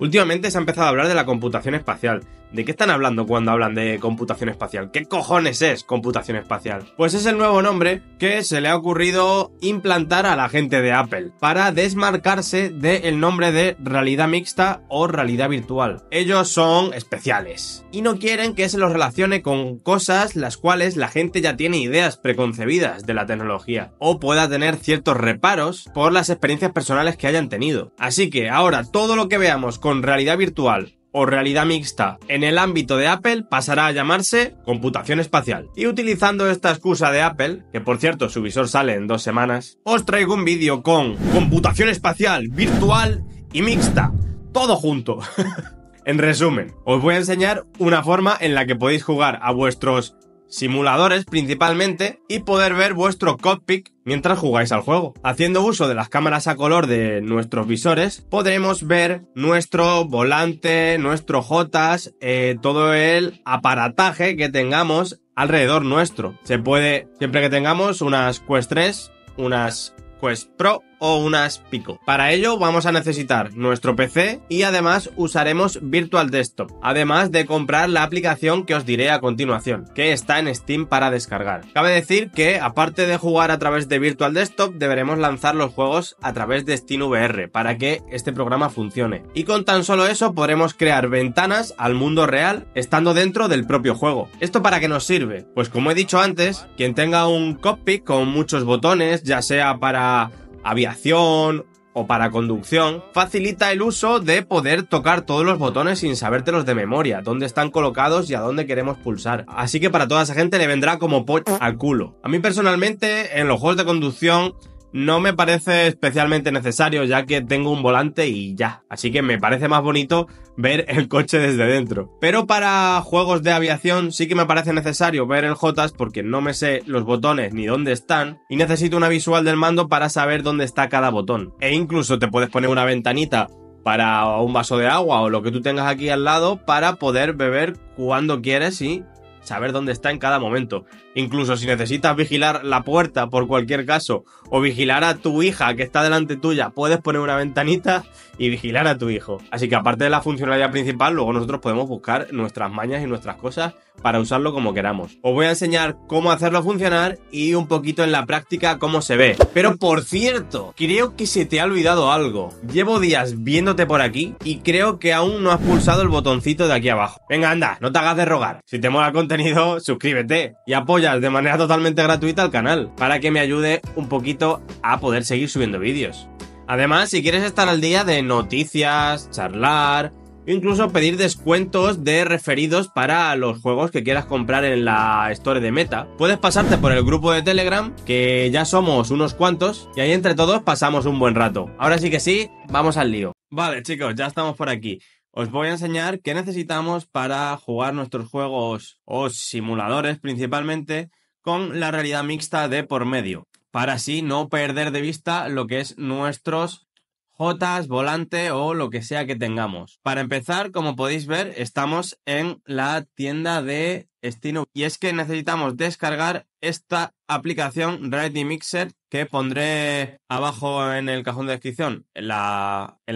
Últimamente se ha empezado a hablar de la computación espacial. ¿De qué están hablando cuando hablan de computación espacial? ¿Qué cojones es computación espacial? Pues es el nuevo nombre que se le ha ocurrido implantar a la gente de Apple para desmarcarse del nombre de realidad mixta o realidad virtual. Ellos son especiales y no quieren que se los relacione con cosas las cuales la gente ya tiene ideas preconcebidas de la tecnología o pueda tener ciertos reparos por las experiencias personales que hayan tenido. Así que ahora todo lo que veamos con realidad virtual o realidad mixta en el ámbito de Apple pasará a llamarse computación espacial. Y utilizando esta excusa de Apple, que por cierto su visor sale en dos semanas, os traigo un vídeo con computación espacial, virtual y mixta. Todo junto. en resumen, os voy a enseñar una forma en la que podéis jugar a vuestros simuladores principalmente y poder ver vuestro cockpit mientras jugáis al juego. Haciendo uso de las cámaras a color de nuestros visores podremos ver nuestro volante, nuestro JOTAS, eh, todo el aparataje que tengamos alrededor nuestro. Se puede, siempre que tengamos unas Quest 3, unas Quest Pro o unas Pico. Para ello vamos a necesitar nuestro PC y además usaremos Virtual Desktop, además de comprar la aplicación que os diré a continuación, que está en Steam para descargar. Cabe decir que aparte de jugar a través de Virtual Desktop, deberemos lanzar los juegos a través de Steam VR para que este programa funcione. Y con tan solo eso podremos crear ventanas al mundo real estando dentro del propio juego. ¿Esto para qué nos sirve? Pues como he dicho antes, quien tenga un cockpit con muchos botones, ya sea para aviación o para conducción, facilita el uso de poder tocar todos los botones sin sabértelos de memoria, dónde están colocados y a dónde queremos pulsar. Así que para toda esa gente le vendrá como po al culo. A mí personalmente, en los juegos de conducción, no me parece especialmente necesario ya que tengo un volante y ya. Así que me parece más bonito ver el coche desde dentro. Pero para juegos de aviación sí que me parece necesario ver el JOTAS porque no me sé los botones ni dónde están y necesito una visual del mando para saber dónde está cada botón. E incluso te puedes poner una ventanita para un vaso de agua o lo que tú tengas aquí al lado para poder beber cuando quieres y saber dónde está en cada momento. Incluso si necesitas vigilar la puerta por cualquier caso o vigilar a tu hija que está delante tuya, puedes poner una ventanita y vigilar a tu hijo. Así que aparte de la funcionalidad principal, luego nosotros podemos buscar nuestras mañas y nuestras cosas para usarlo como queramos. Os voy a enseñar cómo hacerlo funcionar y un poquito en la práctica cómo se ve. Pero por cierto, creo que se te ha olvidado algo. Llevo días viéndote por aquí y creo que aún no has pulsado el botoncito de aquí abajo. Venga, anda, no te hagas de rogar. Si te mola el contenido, suscríbete y apoyas de manera totalmente gratuita al canal para que me ayude un poquito a poder seguir subiendo vídeos. Además, si quieres estar al día de noticias, charlar, incluso pedir descuentos de referidos para los juegos que quieras comprar en la store de Meta. Puedes pasarte por el grupo de Telegram, que ya somos unos cuantos, y ahí entre todos pasamos un buen rato. Ahora sí que sí, vamos al lío. Vale chicos, ya estamos por aquí. Os voy a enseñar qué necesitamos para jugar nuestros juegos o simuladores principalmente con la realidad mixta de por medio para así no perder de vista lo que es nuestros Jotas, volante o lo que sea que tengamos. Para empezar, como podéis ver, estamos en la tienda de Steam y es que necesitamos descargar esta aplicación Reality Mixer que pondré abajo en el cajón de descripción el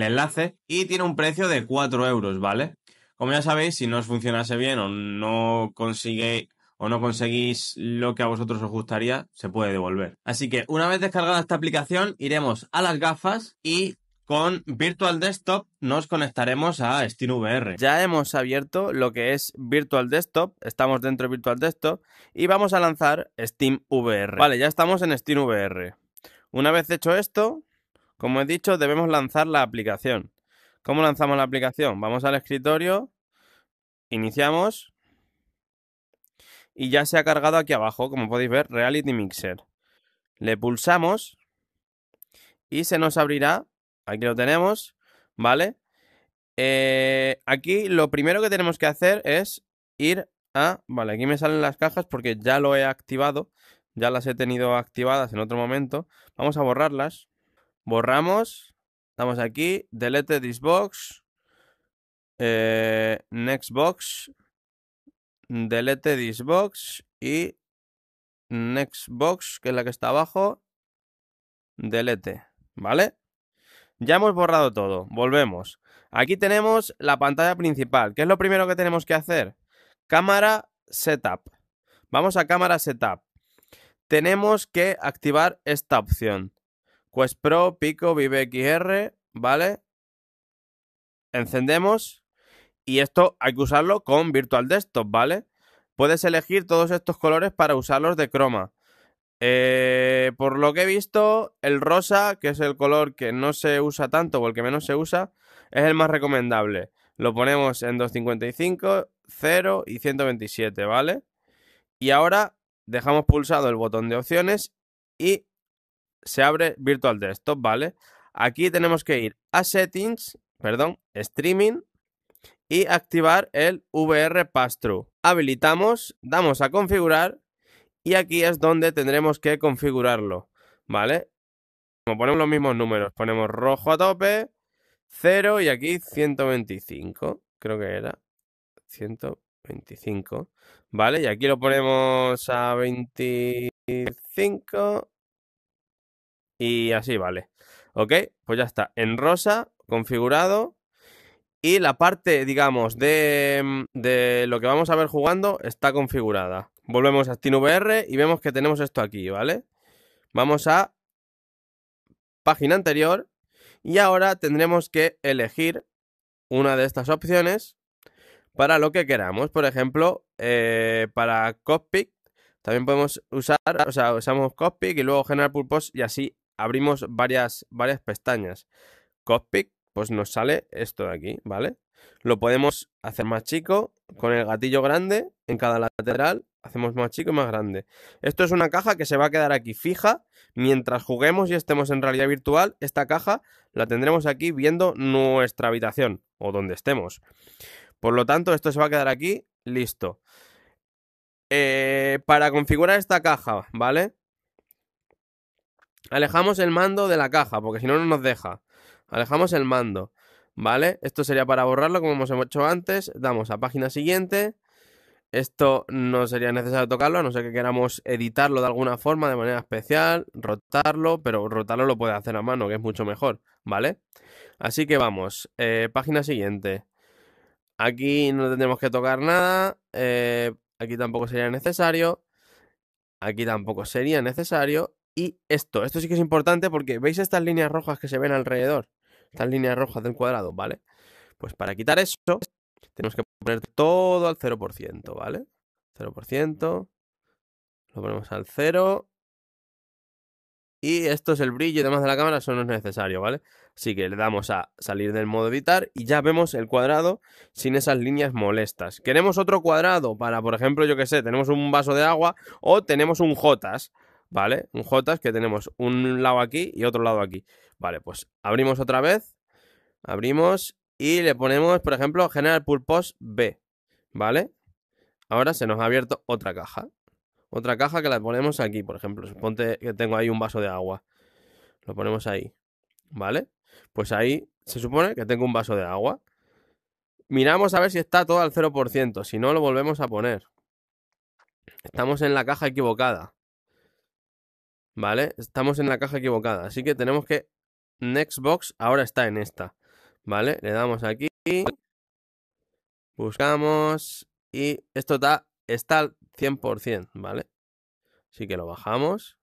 enlace y tiene un precio de 4 euros, ¿vale? Como ya sabéis, si no os funcionase bien o no consigue o no conseguís lo que a vosotros os gustaría, se puede devolver. Así que una vez descargada esta aplicación, iremos a las gafas y con Virtual Desktop nos conectaremos a SteamVR. Ya hemos abierto lo que es Virtual Desktop, estamos dentro de Virtual Desktop y vamos a lanzar SteamVR. Vale, ya estamos en SteamVR. Una vez hecho esto, como he dicho, debemos lanzar la aplicación. ¿Cómo lanzamos la aplicación? Vamos al escritorio, iniciamos y ya se ha cargado aquí abajo, como podéis ver, Reality Mixer. Le pulsamos y se nos abrirá, aquí lo tenemos, ¿vale? Eh, aquí lo primero que tenemos que hacer es ir a, vale, aquí me salen las cajas porque ya lo he activado, ya las he tenido activadas en otro momento. Vamos a borrarlas. Borramos, damos aquí, delete this box, eh, next box, delete this box y next box, que es la que está abajo, delete, ¿vale? Ya hemos borrado todo, volvemos. Aquí tenemos la pantalla principal. ¿Qué es lo primero que tenemos que hacer? Cámara Setup. Vamos a Cámara Setup. Tenemos que activar esta opción. Quest Pro, Pico, Vive XR, ¿vale? Encendemos y esto hay que usarlo con Virtual Desktop, ¿vale? Puedes elegir todos estos colores para usarlos de croma. Eh, por lo que he visto, el rosa, que es el color que no se usa tanto o el que menos se usa, es el más recomendable. Lo ponemos en 255, 0 y 127, ¿vale? Y ahora dejamos pulsado el botón de opciones y se abre Virtual Desktop, ¿vale? Aquí tenemos que ir a Settings, perdón, Streaming y activar el VR Pass-Through. Habilitamos, damos a configurar y aquí es donde tendremos que configurarlo, ¿vale? Como ponemos los mismos números, ponemos rojo a tope, 0 y aquí 125, creo que era 125, ¿vale? Y aquí lo ponemos a 25 y así, ¿vale? Ok, pues ya está, en rosa, configurado y la parte, digamos, de, de, lo que vamos a ver jugando está configurada. Volvemos a SteamVR y vemos que tenemos esto aquí, ¿vale? Vamos a página anterior y ahora tendremos que elegir una de estas opciones para lo que queramos. Por ejemplo, eh, para Cockpit también podemos usar, o sea, usamos Cockpit y luego General Purpose y así abrimos varias, varias pestañas. Cockpit pues nos sale esto de aquí, ¿vale? Lo podemos hacer más chico con el gatillo grande en cada lateral. Hacemos más chico y más grande. Esto es una caja que se va a quedar aquí fija. Mientras juguemos y estemos en realidad virtual, esta caja la tendremos aquí viendo nuestra habitación o donde estemos. Por lo tanto, esto se va a quedar aquí listo. Eh, para configurar esta caja, ¿vale? Alejamos el mando de la caja, porque si no, no nos deja. Alejamos el mando, ¿vale? Esto sería para borrarlo como hemos hecho antes. Damos a página siguiente. Esto no sería necesario tocarlo, a no ser que queramos editarlo de alguna forma, de manera especial, rotarlo, pero rotarlo lo puede hacer a mano, que es mucho mejor, ¿vale? Así que vamos, eh, página siguiente. Aquí no tendremos que tocar nada, eh, aquí tampoco sería necesario, aquí tampoco sería necesario, y esto, esto sí que es importante porque ¿veis estas líneas rojas que se ven alrededor? Estas líneas rojas del cuadrado, ¿vale? Pues para quitar eso, tenemos que poner todo al 0%, ¿vale? 0%, lo ponemos al 0. Y esto es el brillo y demás de la cámara, eso no es necesario, ¿vale? Así que le damos a salir del modo editar y ya vemos el cuadrado sin esas líneas molestas. Queremos otro cuadrado para, por ejemplo, yo que sé, tenemos un vaso de agua o tenemos un Jotas. ¿vale? Un J que tenemos un lado aquí y otro lado aquí. Vale, pues abrimos otra vez, abrimos y le ponemos, por ejemplo, General Purpose B, ¿vale? Ahora se nos ha abierto otra caja. Otra caja que la ponemos aquí, por ejemplo. Suponte que tengo ahí un vaso de agua. Lo ponemos ahí, ¿vale? Pues ahí se supone que tengo un vaso de agua. Miramos a ver si está todo al 0%. Si no, lo volvemos a poner. Estamos en la caja equivocada. ¿vale? Estamos en la caja equivocada, así que tenemos que... Nextbox ahora está en esta, ¿vale? Le damos aquí, buscamos y esto está, está al 100%, ¿vale? Así que lo bajamos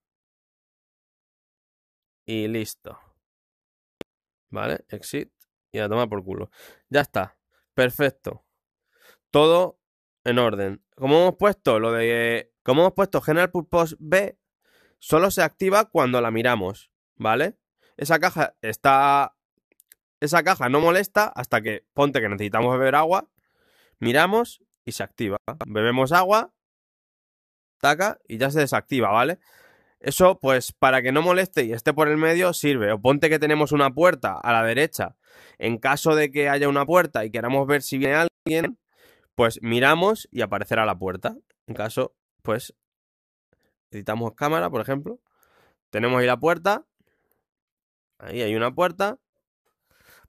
y listo. ¿Vale? Exit y a tomar por culo. Ya está. Perfecto. Todo en orden. Como hemos puesto lo de... Como hemos puesto General Purpose B, solo se activa cuando la miramos, ¿vale? Esa caja está... Esa caja no molesta hasta que ponte que necesitamos beber agua, miramos y se activa. Bebemos agua, taca y ya se desactiva, ¿vale? Eso, pues, para que no moleste y esté por el medio, sirve. O ponte que tenemos una puerta a la derecha. En caso de que haya una puerta y queramos ver si viene alguien, pues miramos y aparecerá la puerta. En caso, pues, Editamos cámara, por ejemplo. Tenemos ahí la puerta. Ahí hay una puerta.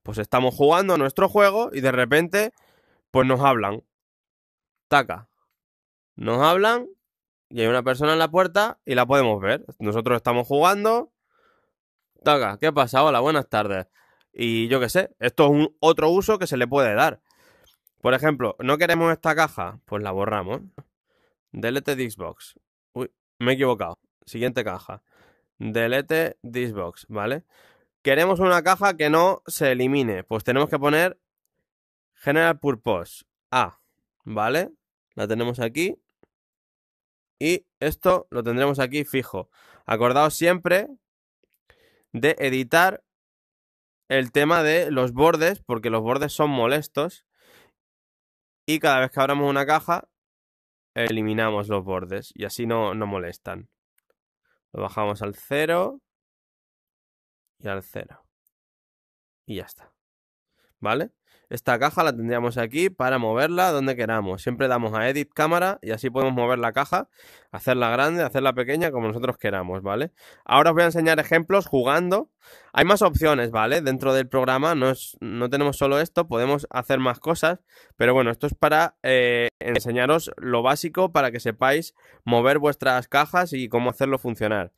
Pues estamos jugando nuestro juego y de repente, pues nos hablan. Taca. Nos hablan y hay una persona en la puerta y la podemos ver. Nosotros estamos jugando. Taca, ¿qué pasa? Hola, buenas tardes. Y yo qué sé, esto es un otro uso que se le puede dar. Por ejemplo, ¿no queremos esta caja? Pues la borramos. Delete Xbox. Uy, me he equivocado. Siguiente caja. Delete Xbox, ¿vale? Queremos una caja que no se elimine. Pues tenemos que poner General Purpose A, ¿vale? La tenemos aquí. Y esto lo tendremos aquí fijo. Acordaos siempre de editar el tema de los bordes, porque los bordes son molestos. Y cada vez que abramos una caja, eliminamos los bordes y así no, no molestan. Lo bajamos al 0 y al 0. Y ya está. ¿Vale? Esta caja la tendríamos aquí para moverla donde queramos. Siempre damos a Edit Cámara y así podemos mover la caja, hacerla grande, hacerla pequeña como nosotros queramos, ¿vale? Ahora os voy a enseñar ejemplos jugando. Hay más opciones, ¿vale? Dentro del programa no, es, no tenemos solo esto, podemos hacer más cosas, pero bueno, esto es para eh, enseñaros lo básico para que sepáis mover vuestras cajas y cómo hacerlo funcionar.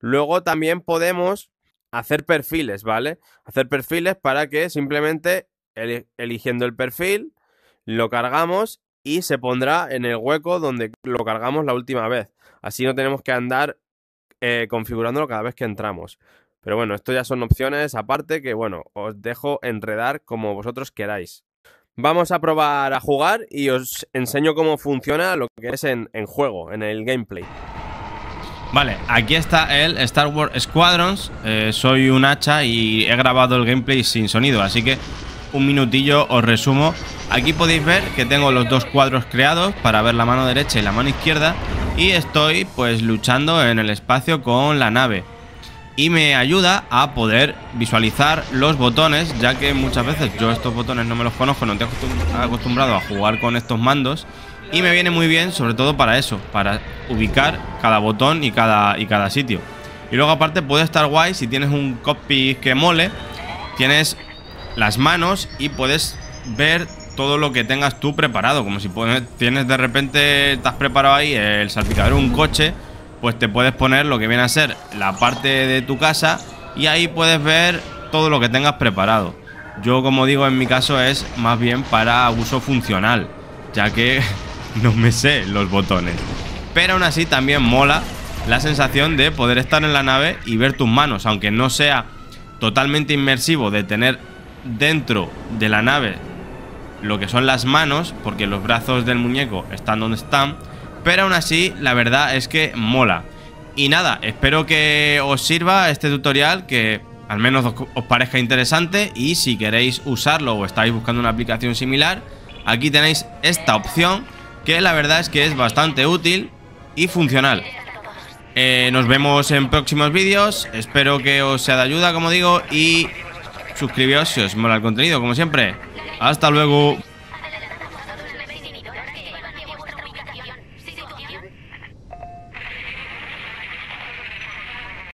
Luego también podemos hacer perfiles, ¿vale? Hacer perfiles para que simplemente eligiendo el perfil, lo cargamos y se pondrá en el hueco donde lo cargamos la última vez. Así no tenemos que andar eh, configurándolo cada vez que entramos. Pero bueno, esto ya son opciones aparte que bueno, os dejo enredar como vosotros queráis. Vamos a probar a jugar y os enseño cómo funciona lo que es en, juego, en el gameplay. Vale, aquí está el Star Wars Squadrons. Eh, soy un hacha y he grabado el gameplay sin sonido, así que un minutillo os resumo. Aquí podéis ver que tengo los dos cuadros creados para ver la mano derecha y la mano izquierda y estoy pues luchando en el espacio con la nave. Y me ayuda a poder visualizar los botones, ya que muchas veces yo estos botones no me los conozco, no estoy acostumbrado a jugar con estos mandos. Y me viene muy bien, sobre todo para eso, para ubicar cada botón y cada, y cada sitio. Y luego aparte puede estar guay si tienes un copy que mole, tienes las manos y puedes ver todo lo que tengas tú preparado. Como si tienes de repente, estás preparado ahí el salpicadero un coche, pues te puedes poner lo que viene a ser la parte de tu casa y ahí puedes ver todo lo que tengas preparado. Yo, como digo, en mi caso es más bien para uso funcional, ya que no me sé los botones. Pero aún así también mola la sensación de poder estar en la nave y ver tus manos, aunque no sea totalmente inmersivo de tener dentro de la nave lo que son las manos, porque los brazos del muñeco están donde están, pero aún así la verdad es que mola. Y nada, espero que os sirva este tutorial, que al menos os, parezca interesante y si queréis usarlo o estáis buscando una aplicación similar, aquí tenéis esta opción que la verdad es que es bastante útil y funcional. Eh, nos vemos en próximos vídeos, espero que os sea de ayuda como digo y suscribíos si os mola el contenido, como siempre. Hasta luego.